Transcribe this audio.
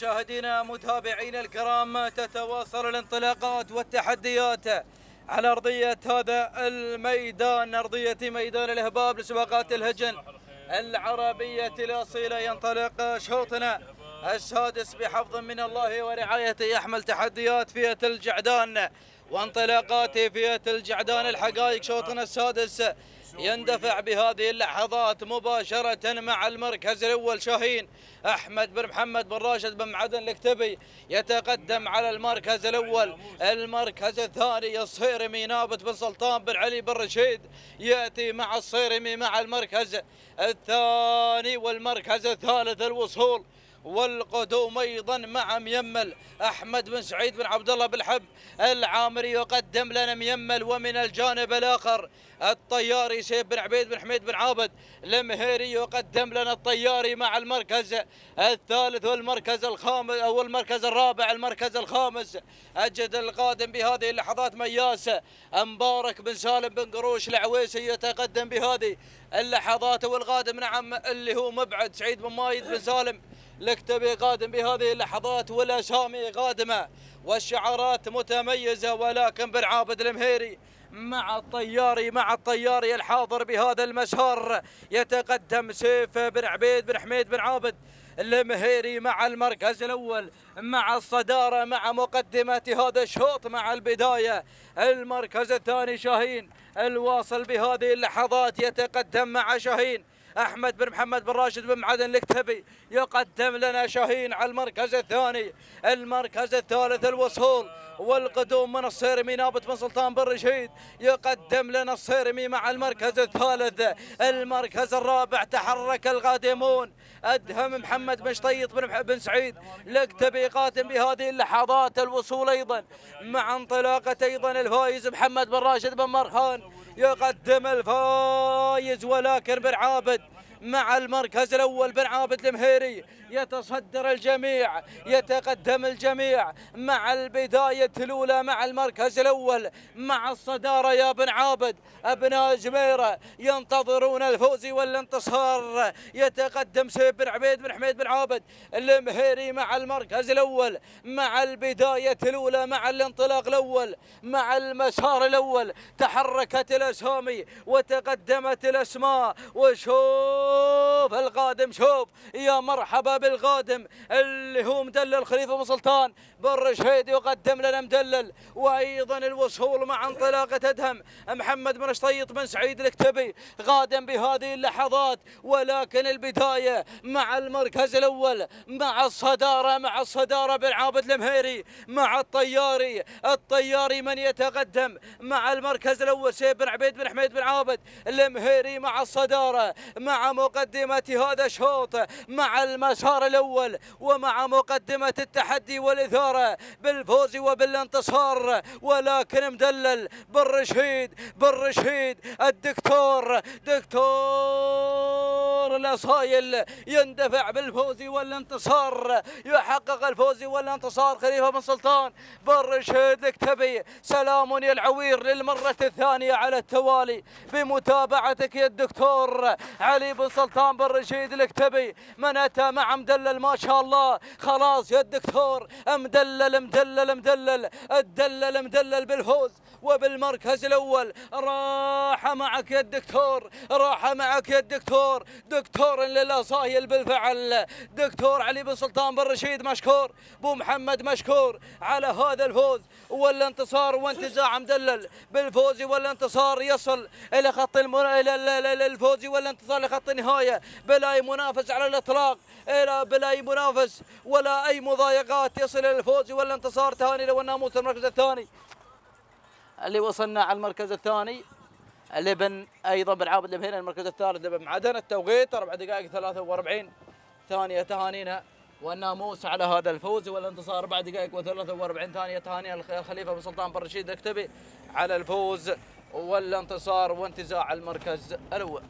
مشاهدينا متابعينا الكرام تتواصل الانطلاقات والتحديات على أرضية هذا الميدان أرضية ميدان الإهباب لسباقات الهجن العربية الأصيلة ينطلق شوطنا السادس بحفظ من الله ورعايته. يحمل تحديات فئة الجعدان. وانطلاقات فئة الجعدان الحقائق شوطنا السادس يندفع بهذه اللحظات مباشرة مع المركز الأول شاهين أحمد بن محمد بن راشد بن معدن الكتبي يتقدم على المركز الأول. المركز الثاني الصيرمي نابت بن سلطان بن علي بن رشيد يأتي مع الصيرمي مع المركز الثاني والمركز الثالث الوصول والقدوم أيضا مع ميمل. أحمد بن سعيد بن عبد الله بالحب العامري يقدم لنا ميمل ومن الجانب الآخر الطياري سيف بن عبيد بن حميد بن عابد. المهيري يقدم لنا الطياري مع المركز الثالث والمركز الخامس أو المركز الرابع المركز الخامس. أجد القادم بهذه اللحظات مياس. مبارك بن سالم بن قروش العويسي يتقدم بهذه اللحظات والقادم نعم اللي هو مبعد سعيد بن مايد بن سالم. لكتبي قادم بهذه اللحظات والاسامي قادمه. والشعارات متميزه ولكن بن عابد المهيري مع الطياري مع الطياري الحاضر بهذا المسار يتقدم سيف بن عبيد بن حميد بن عابد. المهيري مع المركز الأول مع الصدارة مع مقدمة هذا الشوط مع البداية. المركز الثاني شاهين الواصل بهذه اللحظات يتقدم مع شاهين. أحمد بن محمد بن راشد بن معدن الكتبي يقدم لنا شاهين على المركز الثاني المركز الثالث الوصول والقدوم من الصيرمي نابت بن سلطان بن رشيد يقدم لنا الصيرمي مع المركز الثالث المركز الرابع تحرك القادمون أدهم محمد بن شطيط بن بن سعيد لكتبي قاتم بهذه اللحظات الوصول أيضا مع انطلاقة أيضا الفايز محمد بن راشد بن مرخان يقدم الفايز ولكن بن عابد مع المركز الأول بن عابد المهيري. يتصدر الجميع يتقدم الجميع. مع البداية الأولى مع المركز الأول. مع الصدارة يا بن عابد. أبناء جميرة ينتظرون الفوز والانتصار. يتقدم سيف بن عبيد بن حميد بن عابد. المهيري مع المركز الأول. مع البداية الأولى مع الانطلاق الأول. مع المسار الأول. تحركت الأسامي وتقدمت الأسماء. وشوف القادم شوف يا مرحبا بالقادم اللي هو مدلل خليفه بن سلطان. بن رشيد يقدم لنا مدلل وأيضا الوصول مع انطلاقة أدهم. محمد بن شطيط بن سعيد الكتبي قادم بهذه اللحظات ولكن البداية مع المركز الأول مع الصدارة مع الصدارة بن عابد المهيري مع الطياري. الطياري من يتقدم مع المركز الأول سيف بن عبيد بن حميد بن عابد. المهيري مع الصدارة مع مقدمة هذا الشوط مع المسار الأول ومع مقدمة التحدي والاثاره بالفوز وبالانتصار. ولكن مدلل بالرشيد بالرشيد الدكتور دكتور الأصايل يندفع بالفوز والانتصار يحقق الفوز والانتصار خليفة بن سلطان. بالرشيد اكتبي سلام يا العوير للمرة الثانية على التوالي. بمتابعتك يا الدكتور علي بن سلطان بن رشيد الاكتبي من أتى مع مدلل ما شاء الله. خلاص يا الدكتور مدلل مدلل مدلل. الدلل مدلل بالفوز. وبالمركز الأول. راح معك يا الدكتور راح معك يا الدكتور. دكتور للأصايل بالفعل. دكتور علي بن سلطان بن رشيد مشكور بو محمد مشكور. على هذا الفوز والانتصار وانتزاع مدلل. بالفوز والانتصار يصل إلى خط المر... إلى الفوز والانتصار لخط النهاية. بلا أي منافس على الإطلاق. إلى بلا أي منافس ولا أي مضايقات يصل إلى الفوز والانتصار تهاني لو الناموس المركز الثاني. اللي وصلنا على المركز الثاني. لبن أيضا بن عابد المهيري المركز الثالث لبن معدن التوقيت أربع دقائق 43 ثانية تهانينا. والناموس على هذا الفوز والانتصار أربع دقائق و43 ثانية تهاني الخليفة بن سلطان بن رشيد الكتبي على الفوز والانتصار وانتزاع المركز الأول.